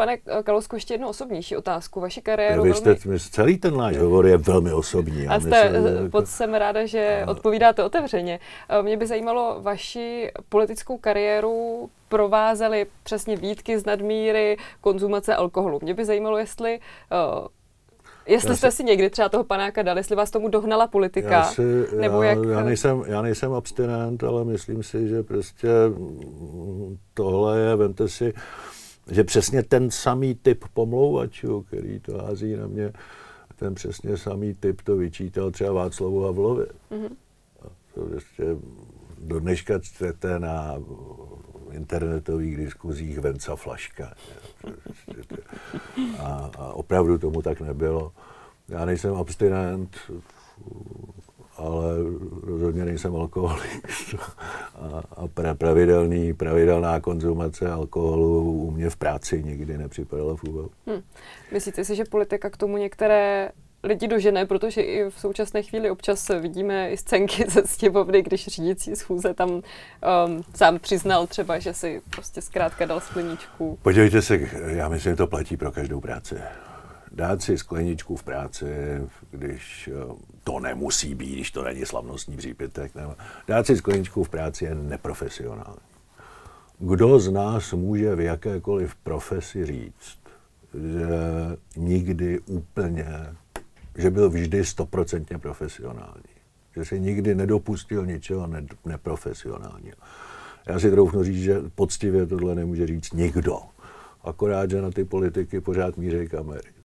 Pane Kalousku, ještě jednu osobnější otázku. Vaši kariéru Vy jste, velmi... celý ten náš hovor je velmi osobní. A jste, myslím, pod jsem ráda, že a... odpovídáte otevřeně. Mě by zajímalo, vaši politickou kariéru provázely přesně výtky z nadmíry, konzumace alkoholu. Mě by zajímalo, jestli Jestli jste si někdy třeba toho panáka dali, jestli vás tomu dohnala politika, já si, nebo já, jak... Já nejsem, já nejsem abstinent, ale myslím si, že prostě tohle je, vemte si, že přesně ten samý typ pomlouvačů, který to hází na mě, ten přesně samý typ to vyčítal třeba Václavu Havlovi. Mm-hmm. To prostě do dneška čtete na internetových diskuzích Venca Flaška. A, a opravdu tomu tak nebylo. Já nejsem abstinent, ale rozhodně nejsem alkoholik. A, a pra, pravidelný, pravidelná konzumace alkoholu u mě v práci nikdy nepřipadala v úvahu. Hmm. Myslíte si, že politika k tomu některé lidi dožene, protože i v současné chvíli občas vidíme i scénky ze stěvovny, když řídící schůze tam um, sám přiznal třeba, že si prostě zkrátka dal skleničku. Podívejte se, já myslím, že to platí pro každou práci. Dát si skleničku v práci, když uh, to nemusí být, když to není slavnostní přípitek, nebo dát si skleničku v práci je neprofesionální. Kdo z nás může v jakékoliv profesi říct, že nikdy úplně že byl vždy stoprocentně profesionální. Že se nikdy nedopustil ničeho ne- neprofesionálního. Já si troufnu říct, že poctivě tohle nemůže říct nikdo. Akorát, že na ty politiky pořád míří kamery.